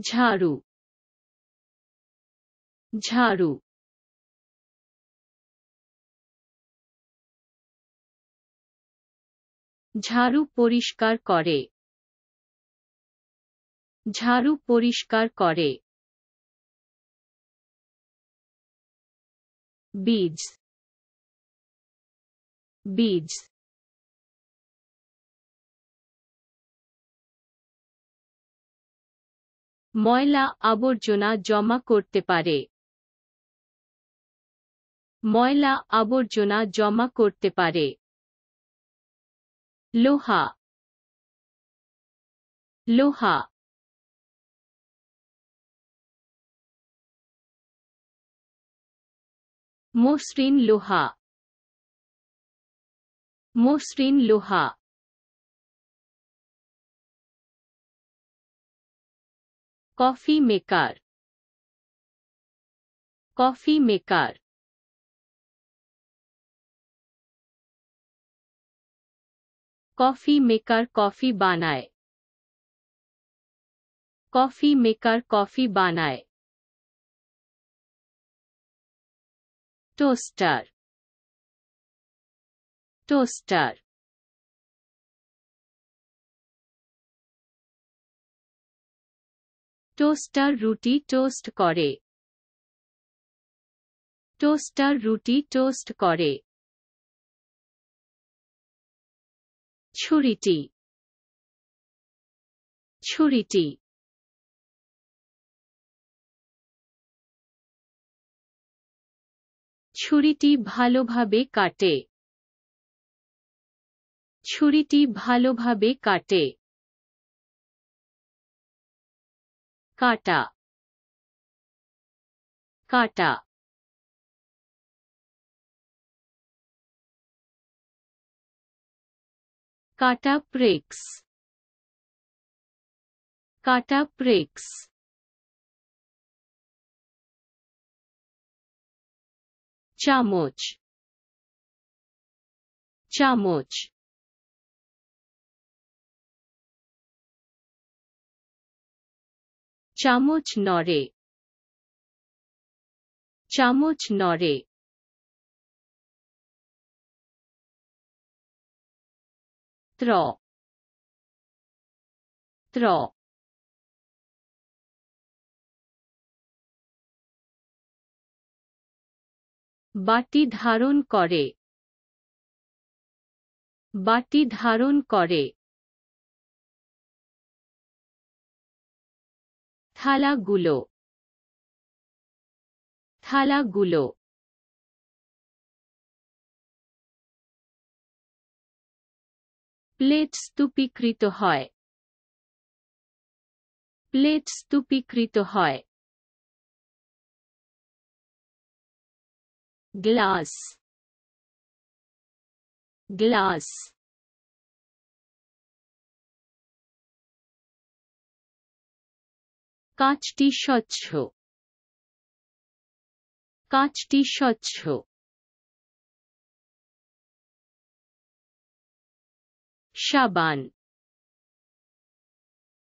ঝাড়ু। ঝাড়ু। ঝাড়ু পরিষ্কার করে। ঝাড়ু পরিষ্কার করে। বীজ। বীজ। ময়লা আবর্জনা জমা করতে পারে। ময়লা আবর্জনা জমা করতে পারে। লোহা। লোহা। মসৃণ লোহা। মসৃণ লোহা। Coffee maker. Coffee maker. Coffee maker coffee बनाए। कॉफ़ी मेकर कॉफ़ी बनाए। टोस्टर। टोस्टर। টোস্টার রুটি টোস্ট করে। টোস্টার রুটি টোস্ট করে। ছুরিটি। ছুরিটি। ছুরিটি ভালোভাবে কাটে। ছুরিটি ভালোভাবে কাটে। কাটা কাটা কাটা প্রেক্স কাটা প্রেক্স চামচ চামচ চামচ নড়ে। চামচ নড়ে। ত্র। ত্র। বাটি ধারণ করে। বাটি ধারণ করে। থালাগুলো। থালাগুলো। প্লেট স্তূপীকৃত হয়। প্লেট স্তূপীকৃত হয়। গ্লাস। গ্লাস। কাঁচটি স্বচ্ছ। কাঁচটি স্বচ্ছ। সাবান।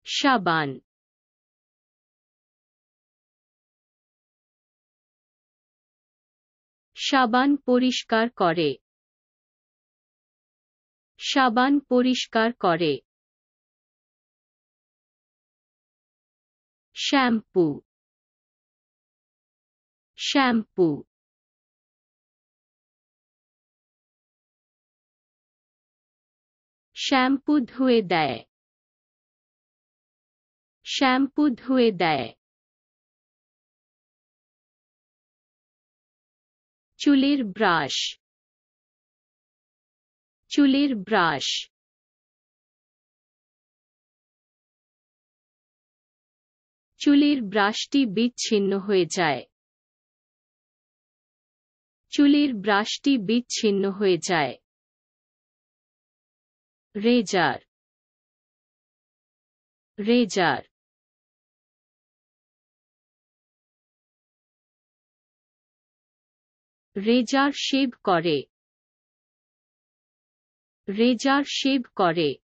সাবান। সাবান পরিষ্কার করে। সাবান পরিষ্কার করে। শ্যাম্পু শ্যাম্পু শ্যাম্পু ধুয়ে দেয়. শ্যাম্পু ধুয়ে দেয়. চুলের ব্রাশ চুলের ব্রাশ চুলের ব্রাশটি বিচ্ছিন্ন হয়ে যায়। চুলের ব্রাশটি বিচ্ছিন্ন হয়ে যায়। রেজার। রেজার। রেজার শেভ করে। রেজার শেভ করে।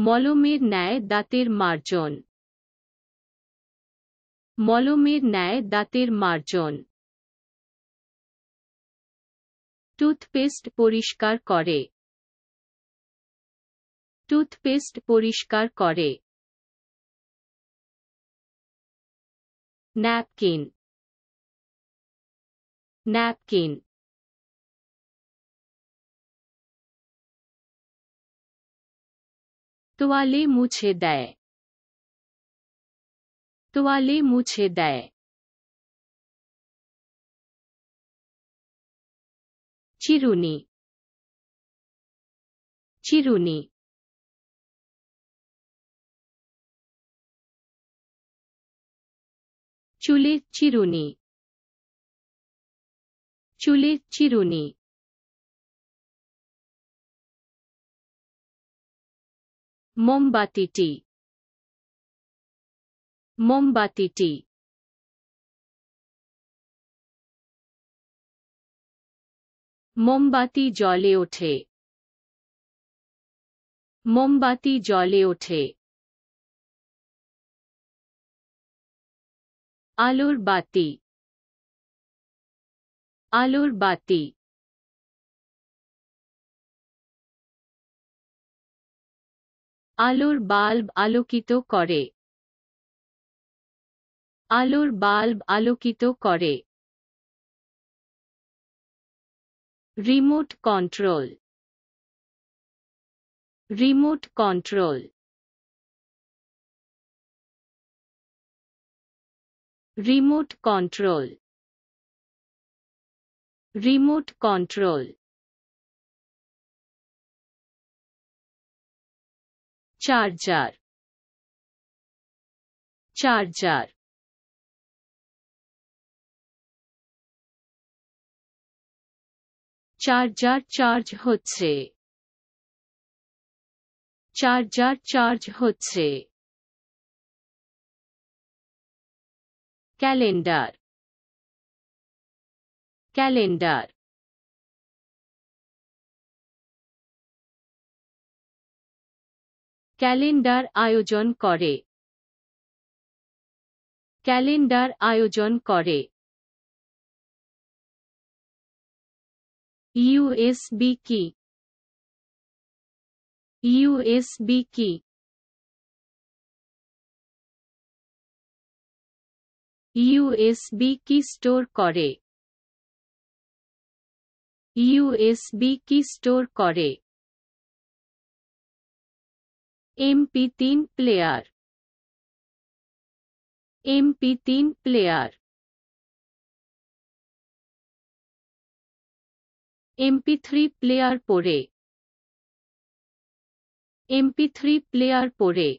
মলমের ন্যায় দাঁতের মার্জন। মলমের ন্যায় দাঁতের মার্জন। টুথপেস্ট পরিষ্কার করে। টুথপেস্ট পরিষ্কার করে। ন্যাপকিন। ন্যাপকিন। तुवाले मुछे दे। तुवाले मुछे दे। चिरुनी। चिरुनी। चूले चिरुनी। चूले चिरुनी। মোমবাতিটি মোমবাতিটি মোমবাতি জ্বলে ওঠে। মোমবাতি জ্বলে ওঠে। আলোর বাতি। আলোর বাতি। আলোর বাল্ব আলোকিত করে। আলোর বাল্ব আলোকিত করে। Remote control. Remote control. Remote control. Remote control. Charger charger charger charge হচ্ছে চার্জার চার্জ হচ্ছে ক্যালেন্ডার ক্যালেন্ডার ক্যালেন্ডার আয়োজন করে। ক্যালেন্ডার আয়োজন করে। ইউএসবি কি? ইউএসবি কি? ইউএসবি কি স্টোর করে? ইউএসবি কি স্টোর করে? এমপি তিন প্লেয়ার এমপি তিন প্লেয়ার এমপি থ্রি প্লেয়ার পড়ে